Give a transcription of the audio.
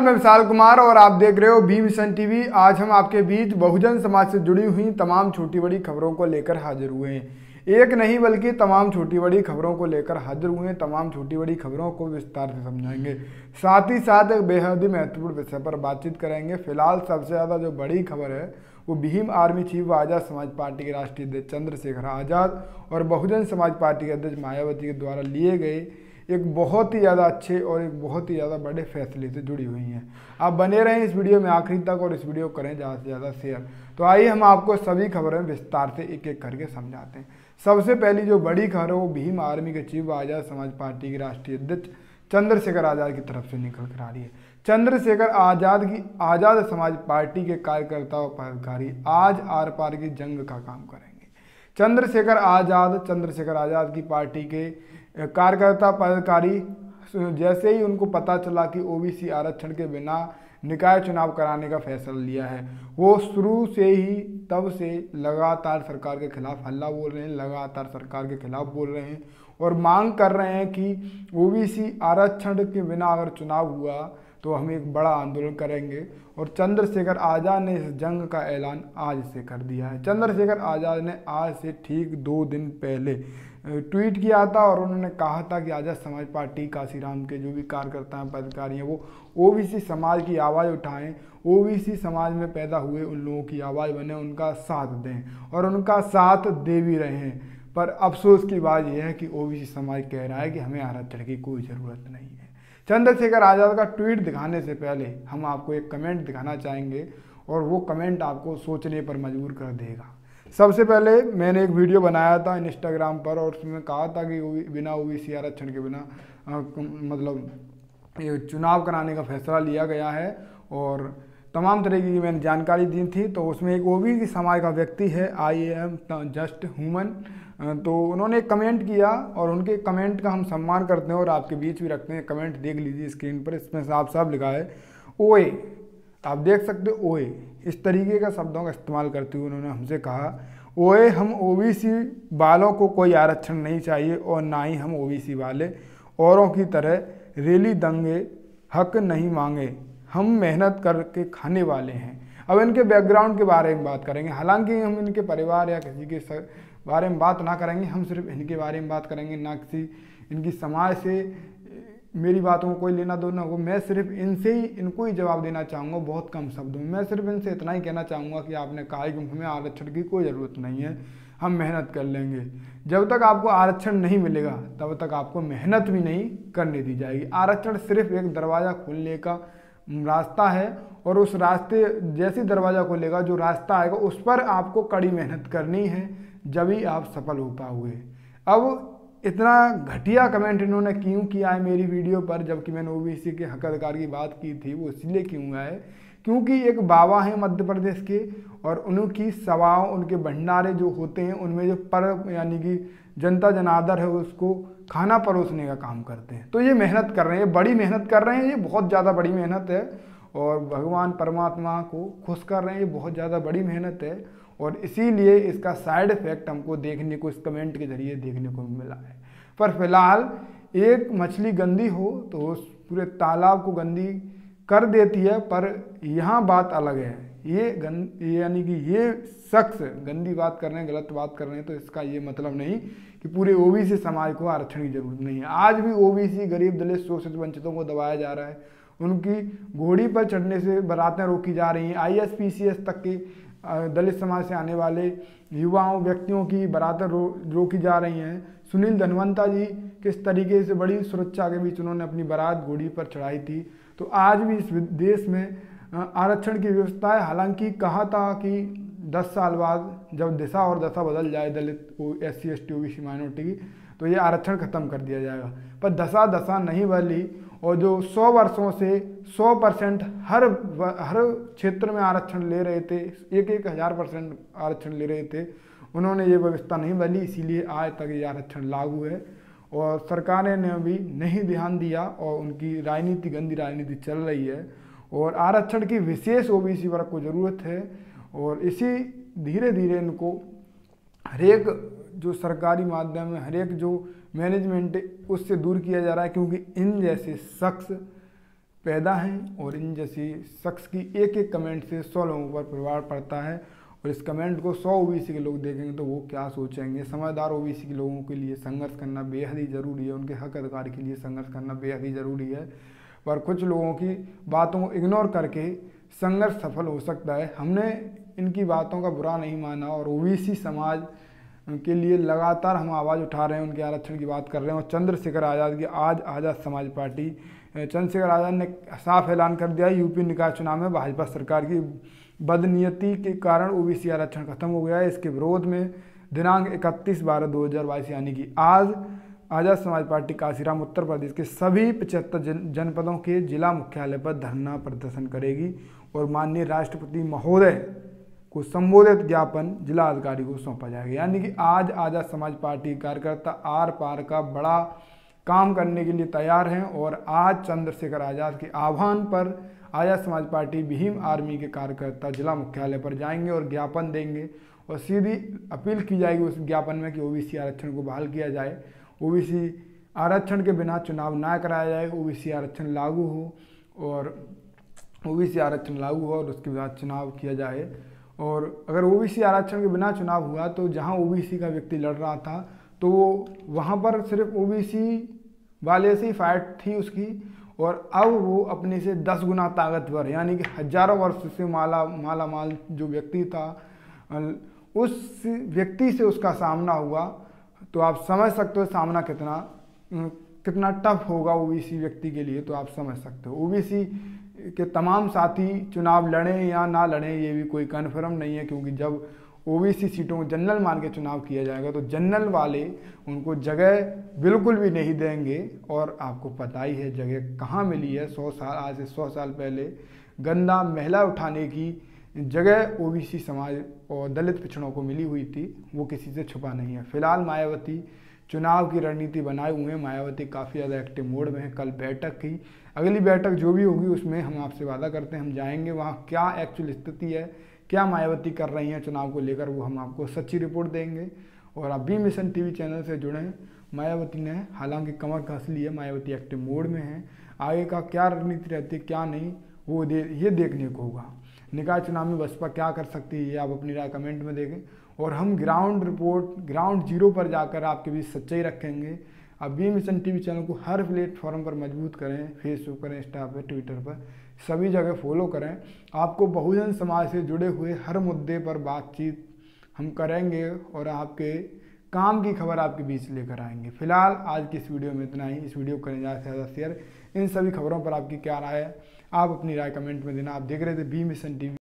मैं विशाल कुमार और आप देख रहे हो बी मिशन टीवी। आज हम आपके बीच बहुजन समाज से जुड़ी हुई तमाम छोटी बड़ी खबरों को लेकर हाजिर हुए हैं। एक नहीं बल्कि तमाम छोटी बड़ी खबरों को लेकर हाजिर हुए हैं। तमाम छोटी बड़ी खबरों को विस्तार से समझाएँगे। साथ ही साथ एक बेहद ही महत्वपूर्ण विषय पर बातचीत करेंगे। फ़िलहाल सबसे ज़्यादा जो बड़ी खबर है, वो भीम आर्मी चीफ व आज़ाद समाज पार्टी के राष्ट्रीय अध्यक्ष चंद्रशेखर आज़ाद और बहुजन समाज पार्टी के अध्यक्ष मायावती के द्वारा लिए गए एक बहुत ही ज़्यादा अच्छे और एक बहुत ही ज़्यादा बड़े फैसले से जुड़ी हुई हैं। आप बने रहें इस वीडियो में आखिरी तक और इस वीडियो को करें ज़्यादा से ज़्यादा शेयर तो आइए हम आपको सभी खबरें विस्तार से एक एक करके समझाते हैं। सबसे पहली जो बड़ी खबर है, वो भीम आर्मी के चीफ आज़ाद समाज पार्टी के राष्ट्रीय अध्यक्ष चंद्रशेखर आज़ाद की तरफ़ से निकल कर आ रही है। चंद्रशेखर आज़ाद की, आज़ाद समाज पार्टी के कार्यकर्ता और पदाधिकारी आज आर पार की जंग का काम करेंगे। चंद्रशेखर आज़ाद चंद्रशेखर आज़ाद की पार्टी के कार्यकर्ता पदाधिकारी जैसे ही उनको पता चला कि ओबीसी आरक्षण के बिना निकाय चुनाव कराने का फैसला लिया है, वो शुरू से ही तब से लगातार सरकार के खिलाफ हल्ला बोल रहे हैं, लगातार सरकार के खिलाफ बोल रहे हैं और मांग कर रहे हैं कि ओबीसी आरक्षण के बिना अगर चुनाव हुआ तो हम एक बड़ा आंदोलन करेंगे और चंद्रशेखर आज़ाद ने इस जंग का ऐलान आज से कर दिया है। चंद्रशेखर आज़ाद ने आज से ठीक दो दिन पहले ट्वीट किया था और उन्होंने कहा था कि आज़ाद समाज पार्टी, काशीराम के जो भी कार्यकर्ता हैं, पदाधिकारी हैं, वो ओबीसी समाज की आवाज़ उठाएँ, ओबीसी समाज में पैदा हुए उन लोगों की आवाज़ बने, उनका साथ दें और उनका साथ दे भी रहे हैं। पर अफसोस की बात यह है कि ओबीसी समाज कह रहा है कि हमें आरक्षण की कोई ज़रूरत नहीं है। चंद्रशेखर आज़ाद का ट्वीट दिखाने से पहले हम आपको एक कमेंट दिखाना चाहेंगे और वो कमेंट आपको सोचने पर मजबूर कर देगा। सबसे पहले मैंने एक वीडियो बनाया था इंस्टाग्राम पर और उसमें कहा था कि बिना ओ सी आरक्षण के बिना मतलब ये चुनाव कराने का फैसला लिया गया है और तमाम तरीके की मैंने जानकारी दी थी। तो उसमें एक ओ बी समाज का व्यक्ति है आई एम जस्ट ह्यूमन तो उन्होंने कमेंट किया और उनके कमेंट का हम सम्मान करते हैं और आपके बीच भी रखते हैं। कमेंट देख लीजिए स्क्रीन पर, इसमें साफ़ साफ़ लिखा है, ओए आप देख सकते हो, ओए, इस तरीके का शब्दों का इस्तेमाल करते हुए उन्होंने हमसे कहा, ओए, हम ओबीसी वालों को कोई आरक्षण नहीं चाहिए और ना ही हम ओबीसी वाले। औरों की तरह रेली दंगे, हक नहीं मांगे, हम मेहनत करके खाने वाले हैं। अब इनके बैकग्राउंड के बारे में बात करेंगे। हालाँकि हम इनके परिवार या किसी के बारे में बात ना करेंगे, हम सिर्फ़ इनके बारे में बात करेंगे, ना किसी इनकी समाज से मेरी बातों को कोई लेना देना हो, मैं सिर्फ़ इनसे ही इनको ही जवाब देना चाहूँगा बहुत कम शब्दों में। मैं सिर्फ़ इनसे इतना ही कहना चाहूँगा कि आपने कहा कि हमें आरक्षण की कोई ज़रूरत नहीं है, हम मेहनत कर लेंगे। जब तक आपको आरक्षण नहीं मिलेगा, तब तक आपको मेहनत भी नहीं करने दी जाएगी। आरक्षण सिर्फ़ एक दरवाज़ा खोलने का रास्ता है और उस रास्ते, जैसे दरवाज़ा खोलेगा, जो रास्ता आएगा, उस पर आपको कड़ी मेहनत करनी है, जब ही आप सफल हो पाओगे। अब इतना घटिया कमेंट इन्होंने क्यों किया है मेरी वीडियो पर, जबकि मैंने ओबीसी के हक अधिकार की बात की थी, वो इसलिए क्यों है? क्योंकि एक बाबा हैं मध्य प्रदेश के, और उनकी सभाओं, उनके भंडारे जो होते हैं, उनमें जो पर, यानी कि जनता जनादर है, उसको खाना परोसने का काम करते हैं। तो ये मेहनत कर रहे हैं बड़ी मेहनत कर रहे हैं, ये बहुत ज़्यादा बड़ी मेहनत है, और भगवान परमात्मा को खुश कर रहे हैं, ये बहुत ज़्यादा बड़ी मेहनत है और इसीलिए इसका साइड इफ़ेक्ट हमको देखने को, इस कमेंट के ज़रिए देखने को मिला है। पर फ़िलहाल एक मछली गंदी हो तो उस पूरे तालाब को गंदी कर देती है, पर यहाँ बात अलग है। ये गंद यानी कि ये शख्स गंदी बात कर रहे हैं, गलत बात कर रहे हैं तो इसका ये मतलब नहीं कि पूरे ओबीसी समाज को आरक्षण की ज़रूरत नहीं है। आज भी ओबीसी गरीब दलित, शोषित, वंचितों को दबाया जा रहा है। उनकी घोड़ी पर चढ़ने से बरातें रोकी जा रही हैं। आई एस तक की दलित समाज से आने वाले युवाओं व्यक्तियों की बरातर रो, रोकी जा रही हैं। सुनील धनवंता जी किस तरीके से बड़ी सुरक्षा के बीच उन्होंने अपनी बारात घोड़ी पर चढ़ाई थी? तो आज भी इस देश में आरक्षण की व्यवस्था है। हालाँकि कहा था कि 10 साल बाद जब दिशा और दशा बदल जाए Dalit S C S T O B C minority की तो ये आरक्षण खत्म कर दिया जाएगा। पर दशा दशा नहीं बदली। और जो 100 वर्षों से 100 परसेंट हर हर क्षेत्र में आरक्षण ले रहे थे, एक एक हज़ार परसेंट आरक्षण ले रहे थे, उन्होंने ये व्यवस्था नहीं बदली, इसीलिए आज तक ये आरक्षण लागू है। और सरकार ने भी नहीं ध्यान दिया और उनकी राजनीति, गंदी राजनीति चल रही है। और आरक्षण की विशेष ओबीसी वर्ग को ज़रूरत है और इसी धीरे धीरे इनको हरेक जो सरकारी माध्यम है, हरेक जो मैनेजमेंट उससे दूर किया जा रहा है क्योंकि इन जैसे शख्स पैदा हैं और इन जैसी शख्स की एक एक कमेंट से सौ लोगों पर प्रभाव पड़ता है। और इस कमेंट को सौ ओबीसी के लोग देखेंगे तो वो क्या सोचेंगे? समझदार ओबीसी के लोगों के लिए संघर्ष करना बेहद ही ज़रूरी है। उनके हक अधिकार के लिए संघर्ष करना बेहद ही ज़रूरी है। पर कुछ लोगों की बातों को इग्नोर करके संघर्ष सफल हो सकता है। हमने इनकी बातों का बुरा नहीं माना और ओबीसी समाज के लिए लगातार हम आवाज़ उठा रहे हैं उनके आरक्षण की बात कर रहे हैं और चंद्रशेखर आज़ाद की आज आज़ाद समाज पार्टी चंद्रशेखर आज़ाद ने साफ़ ऐलान कर दिया यूपी निकाय चुनाव में भाजपा सरकार की बदनीयती के कारण ओबीसी आरक्षण खत्म हो गया है। इसके विरोध में दिनांक इकतीस बारह दो हज़ार बाईस यानी कि आज आज़ाद समाज पार्टी काशीराम उत्तर प्रदेश के सभी पचहत्तर जन, जनपदों के जिला मुख्यालय पर धरना प्रदर्शन करेगी और माननीय राष्ट्रपति महोदय को संबोधित ज्ञापन जिला अधिकारी को सौंपा जाएगा। यानी कि आज आज़ाद समाज पार्टी कार्यकर्ता आर पार का बड़ा काम करने के लिए तैयार हैं और आज चंद्रशेखर आज़ाद के आह्वान पर आज़ाद समाज पार्टी, भीम आर्मी के कार्यकर्ता जिला मुख्यालय पर जाएँगे और ज्ञापन देंगे और सीधी अपील की जाएगी उस ज्ञापन में कि ओबीसी आरक्षण को बहाल किया जाए। ओबीसी आरक्षण के बिना चुनाव ना कराया जाए। ओबीसी आरक्षण लागू हो और ओबीसी आरक्षण लागू हो और उसके बाद चुनाव किया जाए। और अगर ओबीसी आरक्षण के बिना चुनाव हुआ तो जहाँ ओबीसी का व्यक्ति लड़ रहा था तो वो वहाँ पर सिर्फ़ ओबीसी वाले से ही फाइट थी उसकी। और अब वो अपने से दस गुना ताकतवर, यानी कि हज़ारों वर्ष से माला माला माल जो व्यक्ति था उस व्यक्ति से उसका सामना हुआ। तो आप समझ सकते हो सामना कितना कितना टफ होगा ओबीसी व्यक्ति के लिए तो आप समझ सकते हो। ओबीसी के तमाम साथी चुनाव लड़ें या ना लड़ें, ये भी कोई कन्फर्म नहीं है क्योंकि जब ओबीसी सीटों को जनरल मान के चुनाव किया जाएगा तो जनरल वाले उनको जगह बिल्कुल भी नहीं देंगे और आपको पता ही है जगह कहाँ मिली है। सौ साल, आज से सौ साल पहले गंदा महिला उठाने की जगह ओबीसी समाज और दलित पिछड़ों को मिली हुई थी, वो किसी से छुपा नहीं है। फ़िलहाल मायावती चुनाव की रणनीति बनाए हुए हैं। मायावती काफ़ी ज़्यादा एक्टिव मोड में है। कल बैठक की अगली बैठक जो भी होगी उसमें हम आपसे वादा करते हैं, हम जाएँगे वहाँ, क्या एक्चुअल स्थिति है, क्या मायावती कर रही हैं चुनाव को लेकर, वो हम आपको सच्ची रिपोर्ट देंगे। और आप बी मिशन टीवी चैनल से जुड़े हैं, मायावती ने, हालाँकि कमर कस ली है, मायावती एक्टिव मोड में है। आगे का क्या रणनीति रहती है, क्या नहीं, वो दे, ये देखने को होगा। निकाय चुनाव में बसपा क्या कर सकती है, ये आप अपनी राय कमेंट में देखें। और हम ग्राउंड रिपोर्ट ग्राउंड ज़ीरो पर जाकर आपके बीच सच्चाई रखेंगे। आप बी मिशन टीवी चैनल को हर प्लेटफॉर्म पर मज़बूत करें फेसबुक पर इंस्टा पर ट्विटर पर, सभी जगह फॉलो करें। आपको बहुजन समाज से जुड़े हुए हर मुद्दे पर बातचीत हम करेंगे और आपके काम की खबर आपके बीच लेकर आएँगे। फ़िलहाल आज की इस वीडियो में इतना ही। इस वीडियो को करें ज़्यादा से ज़्यादा शेयर इन सभी खबरों पर आपकी क्या राय है, आप अपनी राय कमेंट में देना। आप देख रहे थे बी मिशन टीवी।